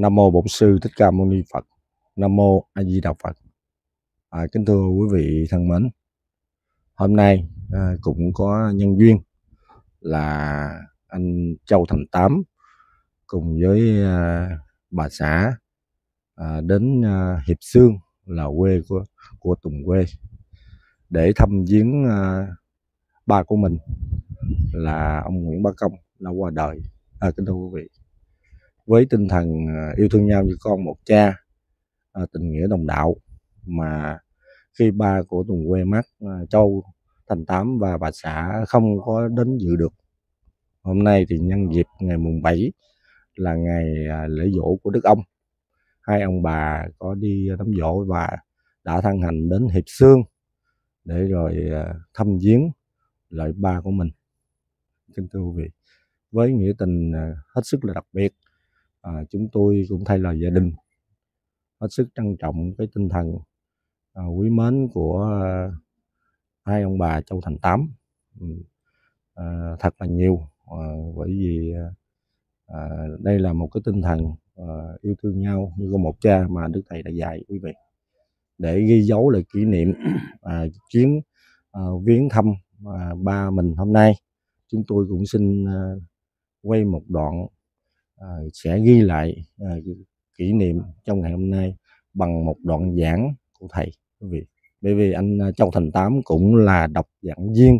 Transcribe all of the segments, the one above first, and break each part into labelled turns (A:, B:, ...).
A: Nam mô Bổn sư Thích Ca Mâu Ni Phật. Nam mô A Di Đà Phật. À, kính thưa quý vị thân mến. Hôm nay à, cũng có nhân duyên là anh Châu Thành Tám cùng với à, bà xã à, đến à, Hiệp Sương là quê của của Tùng quê để thăm viếng à, ba của mình là ông Nguyễn Bá Công đã qua đời. À, kính thưa quý vị với tinh thần à, yêu thương nhau như con một cha à, tình nghĩa đồng đạo mà khi ba của Tùng quê mắt à, Châu Thành Tám và bà xã không có đến dự được. Hôm nay thì nhân dịp ngày mùng 7 là ngày à, lễ dỗ của Đức ông. Hai ông bà có đi đám dỗ và đã thăng hành đến Hiệp Sương để rồi à, thăm viếng lại ba của mình. Kính thưa quý vị với nghĩa tình hết sức là đặc biệt à, chúng tôi cũng thay lời gia đình. Hết sức trân trọng cái tinh thần à, quý mến của à, hai ông bà Châu Thành Tám. À, thật là nhiều à, bởi vì à, đây là một cái tinh thần à, yêu thương nhau như con một cha mà Đức Thầy đã dạy quý vị. Để ghi dấu lại kỷ niệm à, chuyến à, viếng thăm à, ba mình hôm nay chúng tôi cũng xin à, quay một đoạn Ờ, sẽ ghi lại ờ, kỷ niệm trong ngày hôm nay bằng một đoạn giảng của thầy quý vị. Bởi vì anh ờ, Châu Thành Tám cũng là độc giảng viên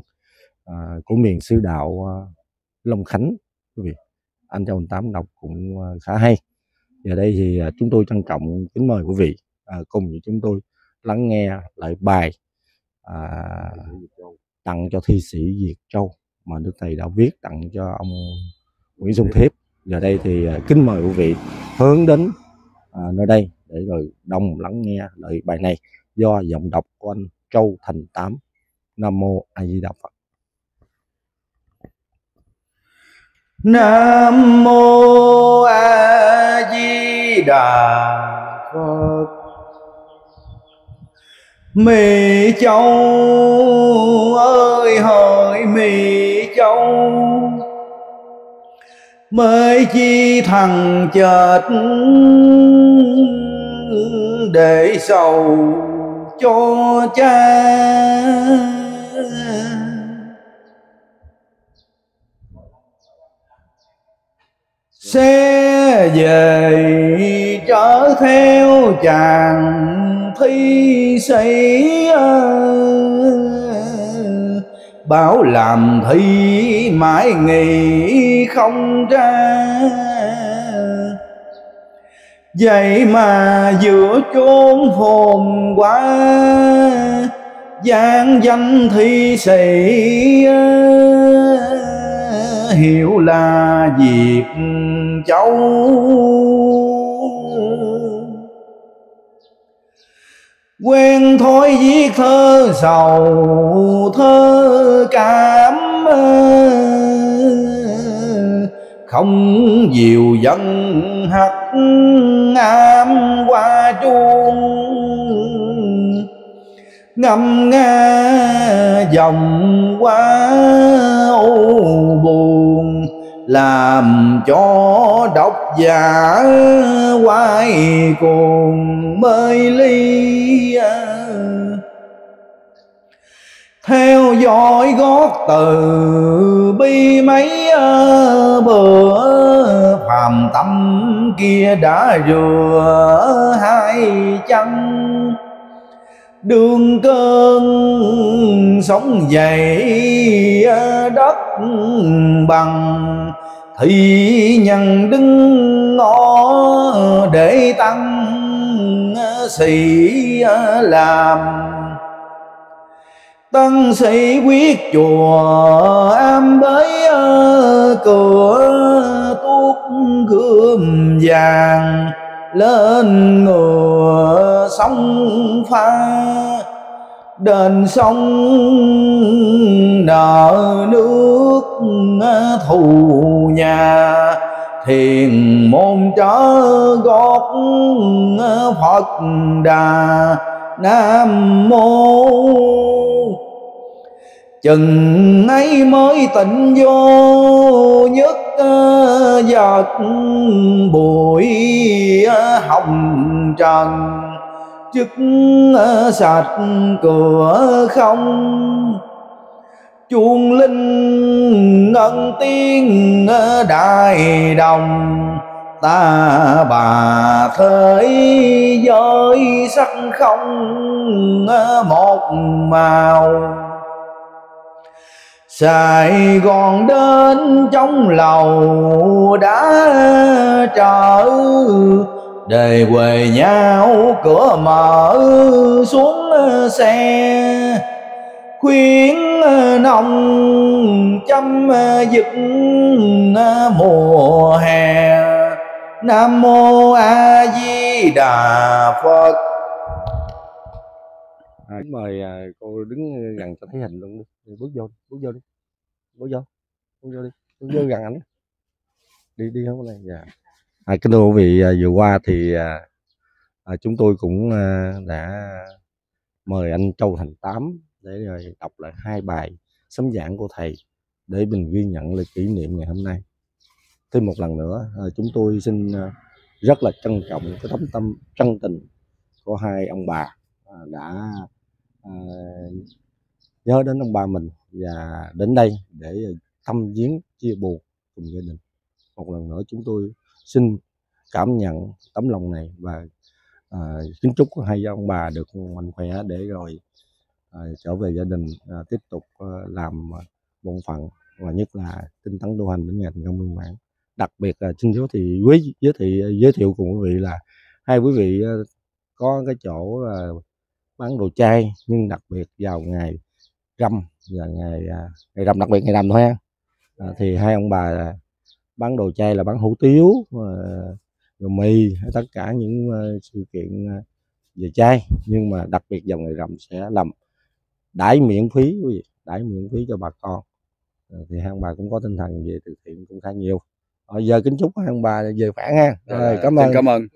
A: của miền sư đạo Long Khánh quý vị. Anh Châu Thành Tám đọc cũng khá hay. Giờ đây thì chúng tôi trân trọng kính mời quý vị cùng với chúng tôi lắng nghe lại bài à, tặng cho thi sĩ Việt Châu mà Đức Thầy đã viết tặng cho ông Nguyễn Xuân Thiếp giờ đây thì à, kính mời quý vị hướng đến à, nơi đây để rồi đồng lắng nghe lời bài này do giọng đọc của anh Châu Thành Tám. Nam Mô A Di Đà Phật.
B: Nam mô A Di Đà Phật. Mì Châu ơi hỡi Mì Châu. Mới chi thằng chết để sầu cho cha. Xe về trở theo chàng thi sĩ bảo làm thi mãi nghỉ không ra. Vậy mà giữa chốn hồn quá, gian danh thi sĩ hiểu là việc cháu quen thói viết thơ sầu thơ cảm không dìu dân hắt ám qua chuông. Ngâm nga dòng qua u buồn, làm cho độc giả quay cuồng mê ly. Theo dõi gót từ bi mấy bữa, phàm tâm kia đã rửa hai chân. Đương cơn sống dậy đất bằng, thì nhân đứng ngõ để tăng sĩ làm tăng sĩ quyết chùa am bới cửa tuốt gươm vàng. Lên ngựa sông pha, đền sông nợ nước thù nhà. Thiền môn trở gót phật đà nam mô chừng ấy mới tịnh vô nhất ờ, giật bụi ờ, hồng trần. Chức ờ, sạch cửa không. Chuông linh ngân tiên đại đồng. Ta bà thế giới sắc không một màu. Sài Gòn đến trong lầu đã trở Đề quê nhau, cửa mở xuống xe. Khuyến nồng chăm dứt mùa hè. Nam Mô A Di Đà Phật
A: à, mời à, cô đứng gần cho thấy hình luôn đi. Bước vô bước vô đi bước vô bước vô đi bước vô gần ảnh. Đi đi không này dạ. À, kính thưa quý vị à, vừa qua thì à, à, chúng tôi cũng à, đã mời anh Châu Thành Tám để rồi đọc lại hai bài sấm giảng của thầy để mình ghi nhận lời kỷ niệm ngày hôm nay. Thêm một lần nữa à, chúng tôi xin à, rất là trân trọng cái tấm tâm chân tình của hai ông bà à, đã Ờ, nhớ đến ông ba mình và đến đây để thăm viếng chia buồn cùng gia đình. Một lần nữa chúng tôi xin cảm nhận tấm lòng này và à, kính chúc hai ông bà được mạnh khỏe để rồi à, trở về gia đình à, tiếp tục à, làm bổn phận và nhất là tinh tấn tu hành đến ngày thành công viên mãn. Đặc biệt là xin giới thiệu quý giới thiệu giới thiệu cùng quý vị là hai quý vị có cái chỗ là bán đồ chay nhưng đặc biệt vào ngày rằm và ngày ngày rằm đặc biệt ngày rằm thôi ha. À, thì hai ông bà bán đồ chay là bán hủ tiếu rồi mì tất cả những sự kiện về chay. Nhưng mà đặc biệt vào ngày rằm sẽ làm đãi miễn phí quý vị đãi miễn phí cho bà con. À, thì hai ông bà cũng có tinh thần về từ thiện cũng khá nhiều. Rồi giờ kính chúc hai ông bà về khỏe ha rồi cảm ơn.
C: Cảm ơn